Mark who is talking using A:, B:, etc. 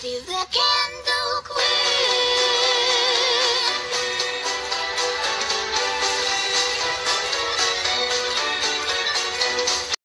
A: do the Candy.